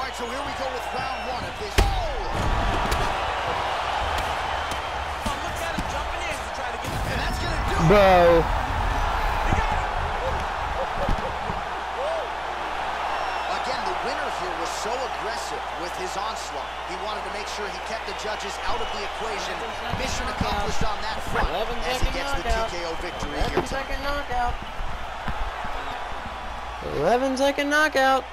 All right, so here we go with round one of this. Oh! Oh, look at him jumping in to try to get And that's going to do. Bro. Again, the winner here was so aggressive with his onslaught. He wanted to make sure he kept the judges out of the equation. Mission accomplished on that front as he gets the. TKO victory 11 here 11 second second knockout. 11 second knockout.